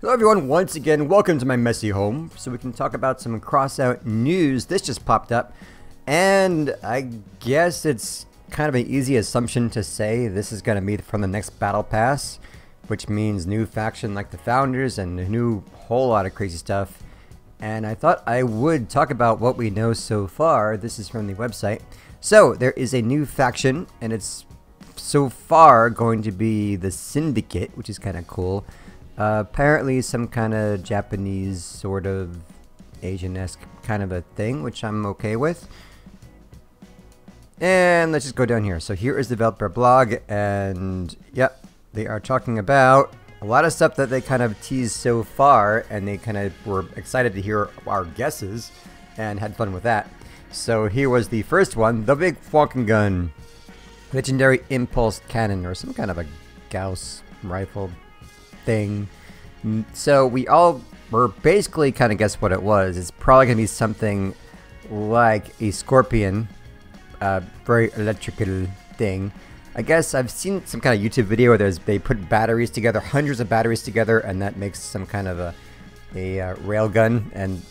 Hello everyone, once again, welcome to my messy home, so we can talk about some crossout news. This just popped up, and I guess it's kind of an easy assumption to say this is going to be from the next Battle Pass, which means new faction like the Founders and a new whole lot of crazy stuff. And I thought I would talk about what we know so far. This is from the website. So, there is a new faction, and it's so far going to be the Syndicate, which is kind of cool. Uh, apparently, some kind of Japanese sort of Asian-esque kind of a thing, which I'm okay with. And let's just go down here. So here is the developer blog, and yep, they are talking about a lot of stuff that they kind of teased so far, and they kind of were excited to hear our guesses, and had fun with that. So here was the first one, the big fucking gun. Legendary Impulse Cannon, or some kind of a Gauss rifle thing. So we all were basically kind of guess what it was. It's probably going to be something like a Scorpion, uh, very electrical thing. I guess I've seen some kind of YouTube video where there's they put batteries together, hundreds of batteries together, and that makes some kind of a a uh, rail gun, and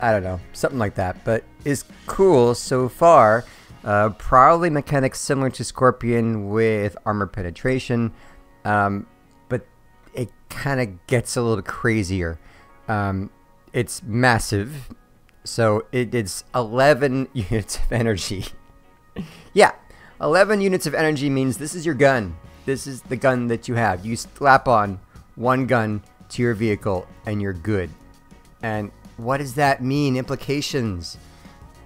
I don't know, something like that. But is cool so far. Uh, probably mechanics similar to Scorpion with armor penetration. Um, kind of gets a little crazier. Um, it's massive, so it is 11 units of energy. yeah, 11 units of energy means this is your gun. This is the gun that you have. You slap on one gun to your vehicle and you're good. And what does that mean? Implications.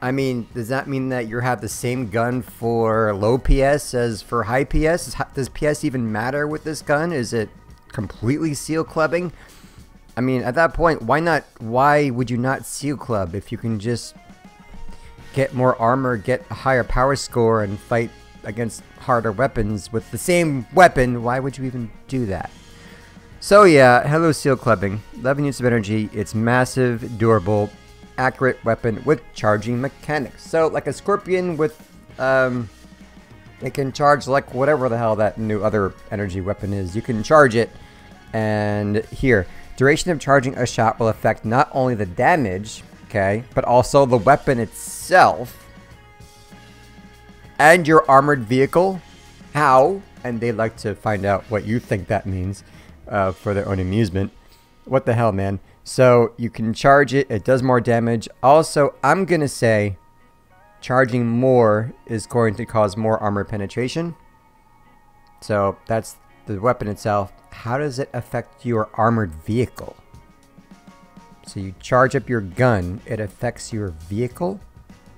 I mean, does that mean that you have the same gun for low PS as for high PS? Does PS even matter with this gun? Is it completely seal clubbing. I mean, at that point, why not? Why would you not seal club if you can just get more armor, get a higher power score, and fight against harder weapons with the same weapon? Why would you even do that? So yeah, hello seal clubbing. 11 units of energy. It's massive, durable, accurate weapon with charging mechanics. So like a scorpion with um, it can charge like whatever the hell that new other energy weapon is. You can charge it, and here, duration of charging a shot will affect not only the damage, okay, but also the weapon itself and your armored vehicle. How? And they'd like to find out what you think that means uh, for their own amusement. What the hell, man? So you can charge it, it does more damage. Also, I'm going to say charging more is going to cause more armor penetration. So that's the weapon itself. How does it affect your armored vehicle? So you charge up your gun, it affects your vehicle?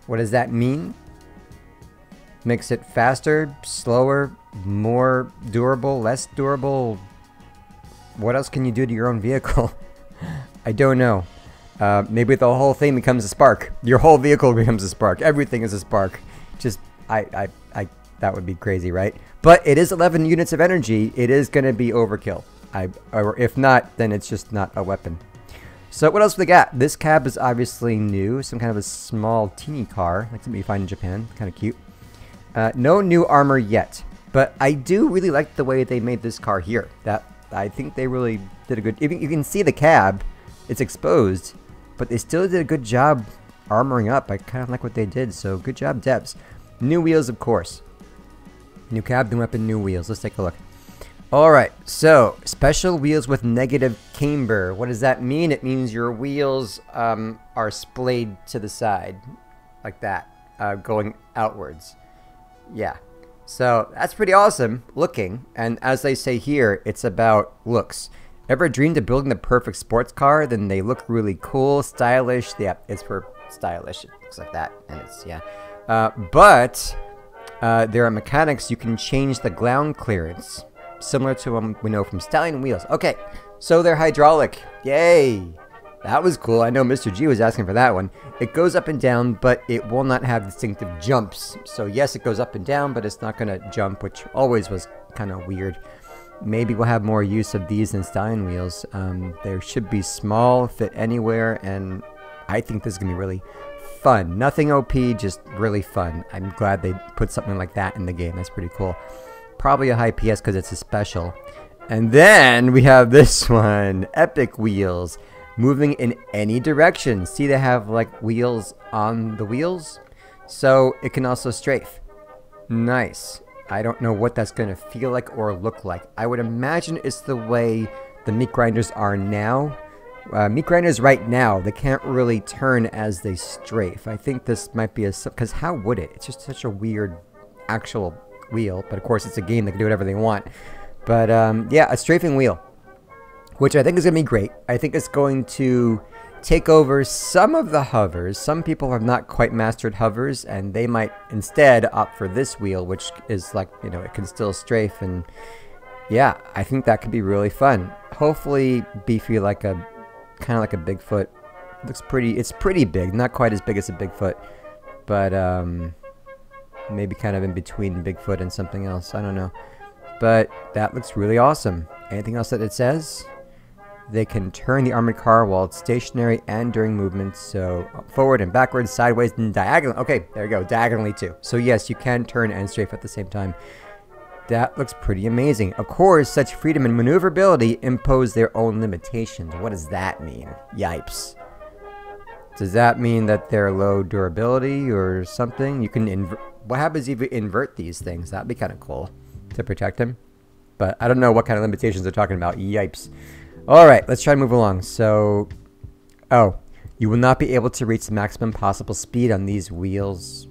What does that mean? Makes it faster, slower, more durable, less durable? What else can you do to your own vehicle? I don't know. Uh, maybe the whole thing becomes a spark. Your whole vehicle becomes a spark. Everything is a spark. Just, I, I, I, that would be crazy, right? But it is 11 units of energy. It is going to be overkill. I, or if not, then it's just not a weapon. So what else we got? This cab is obviously new. Some kind of a small, teeny car, like something you find in Japan. Kind of cute. Uh, no new armor yet. But I do really like the way they made this car here. That I think they really did a good... You can see the cab. It's exposed but they still did a good job armoring up. I kind of like what they did, so good job, devs. New wheels, of course. New cab, new weapon, new wheels. Let's take a look. Alright, so special wheels with negative camber. What does that mean? It means your wheels um, are splayed to the side, like that, uh, going outwards. Yeah, so that's pretty awesome looking. And as they say here, it's about looks. Ever dreamed of building the perfect sports car? Then they look really cool, stylish. Yeah, it's for stylish. It looks like that, and it's yeah. Uh, but uh, there are mechanics. You can change the ground clearance, similar to what we know from Stallion wheels. Okay, so they're hydraulic. Yay! That was cool. I know Mr. G was asking for that one. It goes up and down, but it will not have distinctive jumps. So yes, it goes up and down, but it's not going to jump, which always was kind of weird maybe we'll have more use of these than Stallion wheels. Um, they should be small, fit anywhere, and I think this is going to be really fun. Nothing OP, just really fun. I'm glad they put something like that in the game. That's pretty cool. Probably a high PS because it's a special. And then we have this one, Epic Wheels, moving in any direction. See they have like wheels on the wheels? So it can also strafe. Nice. I don't know what that's going to feel like or look like. I would imagine it's the way the meat grinders are now. Uh, meat grinders right now, they can't really turn as they strafe. I think this might be a... Because how would it? It's just such a weird actual wheel. But of course, it's a game. They can do whatever they want. But um, yeah, a strafing wheel. Which I think is going to be great. I think it's going to take over some of the hovers. Some people have not quite mastered hovers, and they might instead opt for this wheel, which is like, you know, it can still strafe. And yeah, I think that could be really fun. Hopefully, beefy like a, kind of like a Bigfoot. Looks pretty, it's pretty big. Not quite as big as a Bigfoot, but um, maybe kind of in between Bigfoot and something else. I don't know. But that looks really awesome. Anything else that it says? They can turn the armored car while it's stationary and during movement, so forward and backwards, sideways, and diagonal. Okay, there you go, diagonally too. So yes, you can turn and strafe at the same time. That looks pretty amazing. Of course, such freedom and maneuverability impose their own limitations. What does that mean? Yipes. Does that mean that they're low durability or something? You can invert. What happens if you invert these things? That'd be kind of cool to protect them. But I don't know what kind of limitations they're talking about. Yipes. All right, let's try to move along. So, oh, you will not be able to reach the maximum possible speed on these wheels.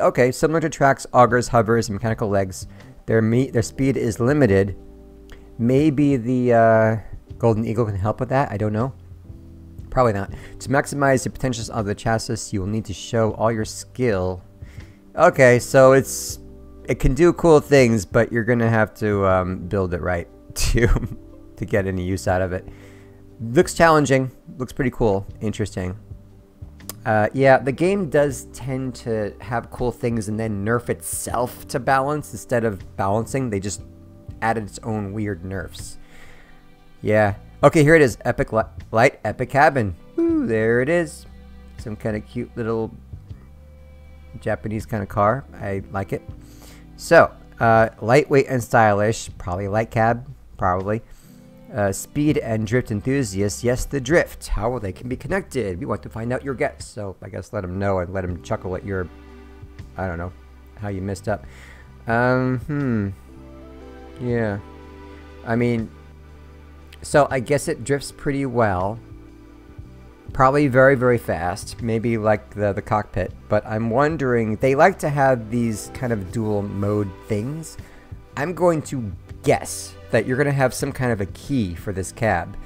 Okay, similar to tracks, augers, hovers, mechanical legs, their meet their speed is limited. Maybe the uh, Golden Eagle can help with that. I don't know. Probably not. To maximize the potentials of the chassis, you will need to show all your skill. Okay, so it's it can do cool things, but you're gonna have to um, build it right to to get any use out of it. Looks challenging. Looks pretty cool. Interesting. Uh, yeah, the game does tend to have cool things and then nerf itself to balance instead of balancing. They just added its own weird nerfs. Yeah. Okay, here it is. Epic li Light Epic Cabin. Ooh, there it is. Some kind of cute little Japanese kind of car. I like it. So, uh, lightweight and stylish. Probably light cab. Probably. Uh, speed and drift enthusiasts, yes, the drift. How they can be connected. We want to find out your guess. So I guess let them know and let them chuckle at your, I don't know, how you messed up. Um, hmm. Yeah. I mean, so I guess it drifts pretty well. Probably very, very fast. Maybe like the, the cockpit. But I'm wondering, they like to have these kind of dual mode things. I'm going to guess that you're going to have some kind of a key for this cab.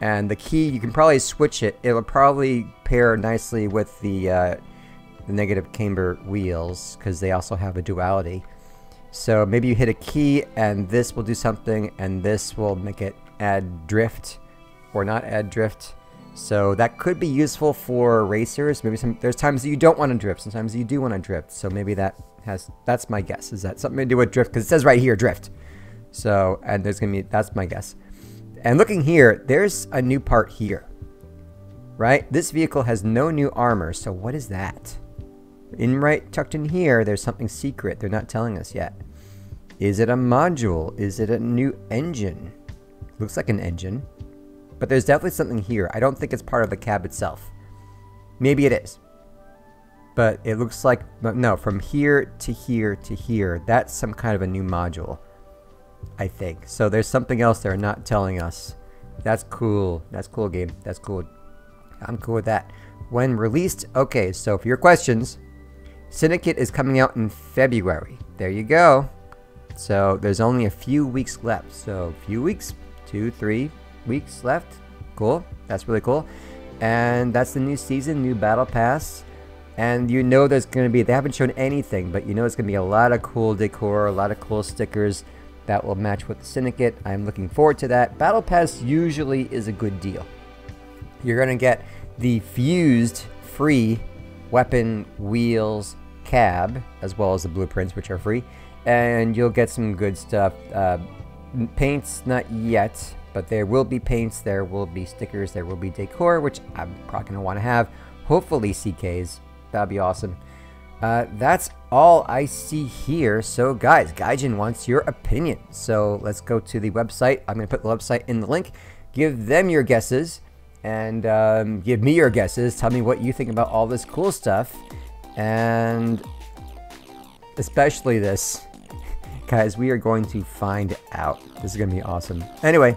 And the key, you can probably switch it. It'll probably pair nicely with the, uh, the negative camber wheels because they also have a duality. So maybe you hit a key and this will do something and this will make it add drift or not add drift. So that could be useful for racers. Maybe some there's times that you don't want to drift, sometimes you do want to drift. So maybe that has that's my guess. Is that something to do with drift? Because it says right here drift. So, and there's going to be, that's my guess. And looking here, there's a new part here. Right? This vehicle has no new armor, so what is that? In right, tucked in here, there's something secret they're not telling us yet. Is it a module? Is it a new engine? Looks like an engine. But there's definitely something here. I don't think it's part of the cab itself. Maybe it is. But it looks like, no, from here to here to here, that's some kind of a new module. I think. So there's something else they're not telling us. That's cool. That's cool game. That's cool. I'm cool with that. When released, okay, so for your questions, Syndicate is coming out in February. There you go. So there's only a few weeks left. So a few weeks, two, three weeks left. Cool. That's really cool. And that's the new season, new battle pass. And you know there's going to be, they haven't shown anything, but you know it's going to be a lot of cool decor, a lot of cool stickers that will match with the Syndicate. I'm looking forward to that. Battle Pass usually is a good deal. You're going to get the fused free weapon wheels cab, as well as the blueprints, which are free. And you'll get some good stuff. Uh, paints, not yet, but there will be paints, there will be stickers, there will be decor, which I'm probably going to want to have. Hopefully CKs. That'd be awesome. Uh, that's all I see here. So, guys, Gaijin wants your opinion. So, let's go to the website. I'm going to put the website in the link. Give them your guesses and um, give me your guesses. Tell me what you think about all this cool stuff. And especially this. Guys, we are going to find out. This is going to be awesome. Anyway,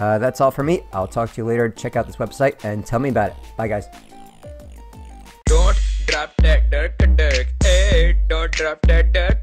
uh, that's all for me. I'll talk to you later. Check out this website and tell me about it. Bye, guys. Don't drop that drop that dirk